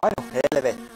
Paino helvettiin.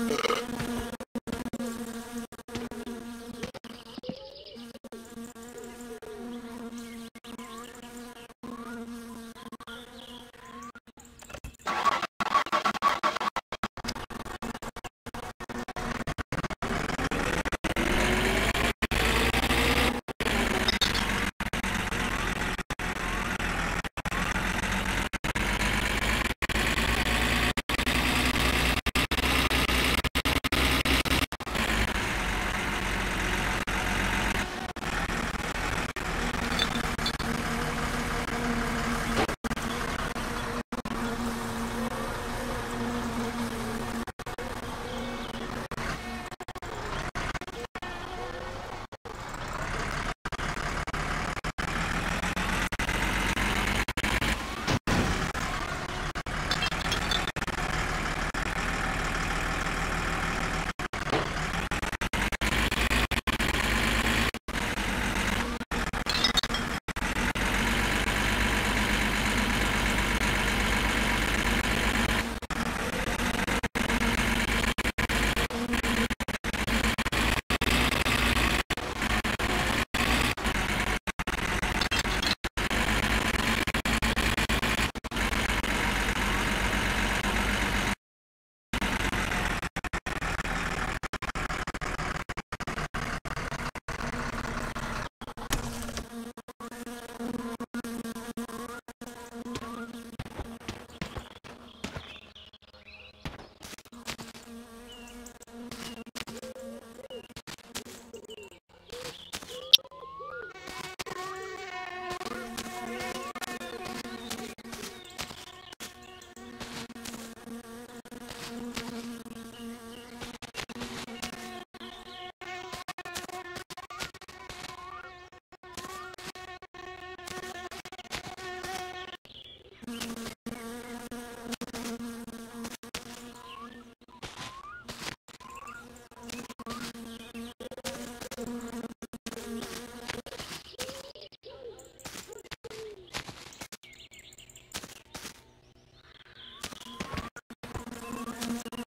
Mm-hmm.